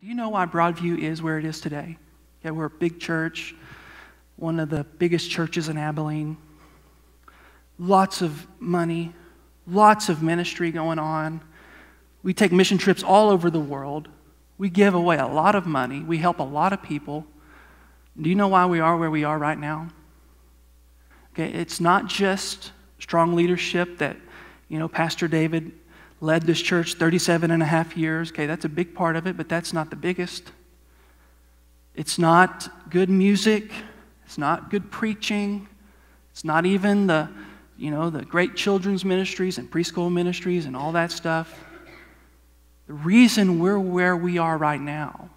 Do you know why Broadview is where it is today? Yeah, we're a big church, one of the biggest churches in Abilene. Lots of money, lots of ministry going on. We take mission trips all over the world. We give away a lot of money. We help a lot of people. Do you know why we are where we are right now? Okay, it's not just strong leadership that, you know, Pastor David led this church 37 and a half years. Okay, that's a big part of it, but that's not the biggest. It's not good music. It's not good preaching. It's not even the, you know, the great children's ministries and preschool ministries and all that stuff. The reason we're where we are right now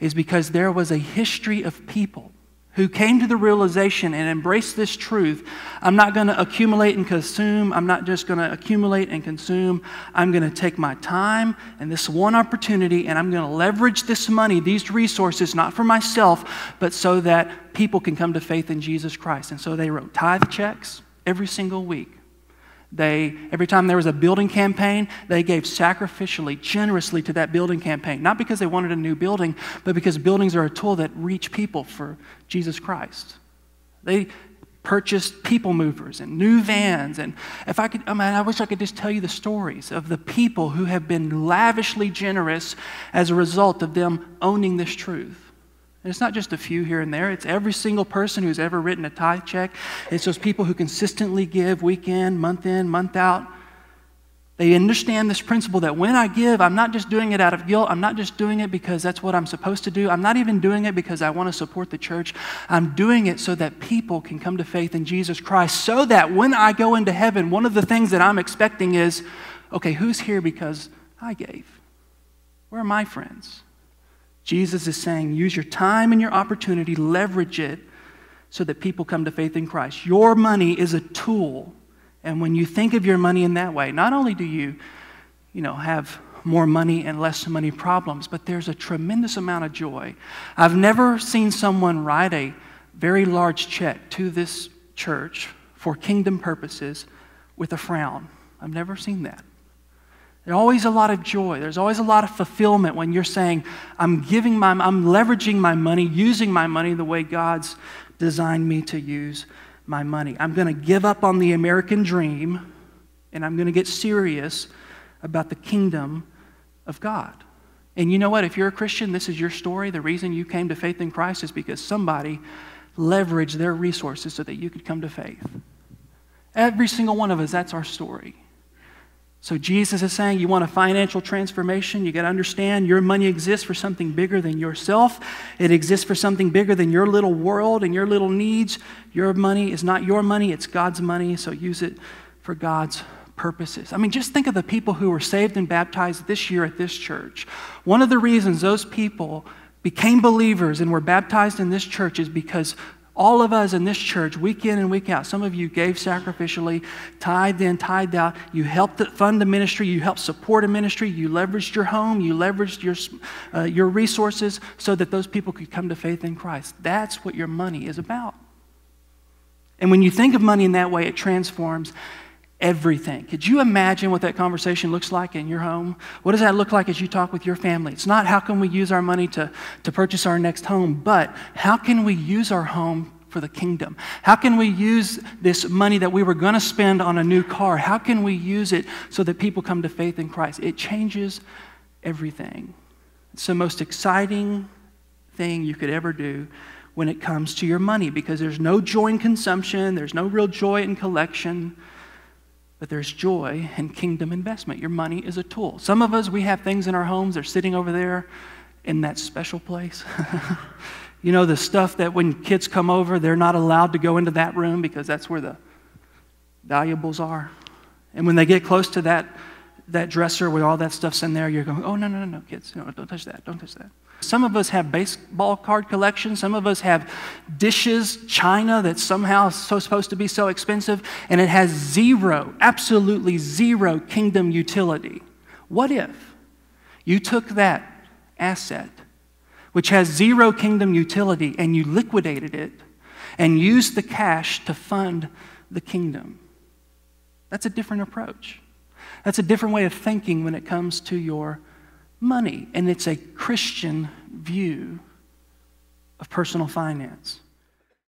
is because there was a history of people who came to the realization and embraced this truth I'm not going to accumulate and consume. I'm not just going to accumulate and consume. I'm going to take my time and this one opportunity and I'm going to leverage this money, these resources, not for myself, but so that people can come to faith in Jesus Christ. And so they wrote tithe checks every single week. They, every time there was a building campaign, they gave sacrificially, generously to that building campaign. Not because they wanted a new building, but because buildings are a tool that reach people for Jesus Christ. They purchased people movers and new vans. And if I could, I mean, I wish I could just tell you the stories of the people who have been lavishly generous as a result of them owning this truth. And it's not just a few here and there, it's every single person who's ever written a tithe check. It's those people who consistently give week in, month in, month out. They understand this principle that when I give, I'm not just doing it out of guilt. I'm not just doing it because that's what I'm supposed to do. I'm not even doing it because I want to support the church. I'm doing it so that people can come to faith in Jesus Christ, so that when I go into heaven, one of the things that I'm expecting is okay, who's here because I gave? Where are my friends? Jesus is saying, use your time and your opportunity, leverage it so that people come to faith in Christ. Your money is a tool. And when you think of your money in that way, not only do you, you know, have more money and less money problems, but there's a tremendous amount of joy. I've never seen someone write a very large check to this church for kingdom purposes with a frown. I've never seen that. There's always a lot of joy. There's always a lot of fulfillment when you're saying, I'm giving my, I'm leveraging my money, using my money the way God's designed me to use my money. I'm going to give up on the American dream and I'm going to get serious about the kingdom of God. And you know what? If you're a Christian, this is your story. The reason you came to faith in Christ is because somebody leveraged their resources so that you could come to faith. Every single one of us, that's our story. So Jesus is saying you want a financial transformation, you got to understand your money exists for something bigger than yourself. It exists for something bigger than your little world and your little needs. Your money is not your money, it's God's money, so use it for God's purposes. I mean, just think of the people who were saved and baptized this year at this church. One of the reasons those people became believers and were baptized in this church is because all of us in this church, week in and week out, some of you gave sacrificially, tithed in, tithed out. You helped fund the ministry. You helped support a ministry. You leveraged your home. You leveraged your, uh, your resources so that those people could come to faith in Christ. That's what your money is about. And when you think of money in that way, it transforms everything. Could you imagine what that conversation looks like in your home? What does that look like as you talk with your family? It's not how can we use our money to, to purchase our next home, but how can we use our home for the kingdom? How can we use this money that we were going to spend on a new car? How can we use it so that people come to faith in Christ? It changes everything. It's the most exciting thing you could ever do when it comes to your money because there's no joy in consumption, there's no real joy in collection. But there's joy in kingdom investment. Your money is a tool. Some of us, we have things in our homes, they're sitting over there in that special place. you know, the stuff that when kids come over, they're not allowed to go into that room because that's where the valuables are. And when they get close to that, that dresser with all that stuff's in there, you're going, oh, no, no, no, no, kids, no, don't touch that, don't touch that. Some of us have baseball card collections. Some of us have dishes, china that's somehow so supposed to be so expensive, and it has zero, absolutely zero kingdom utility. What if you took that asset, which has zero kingdom utility, and you liquidated it and used the cash to fund the kingdom? That's a different approach. That's a different way of thinking when it comes to your money, and it's a Christian view of personal finance.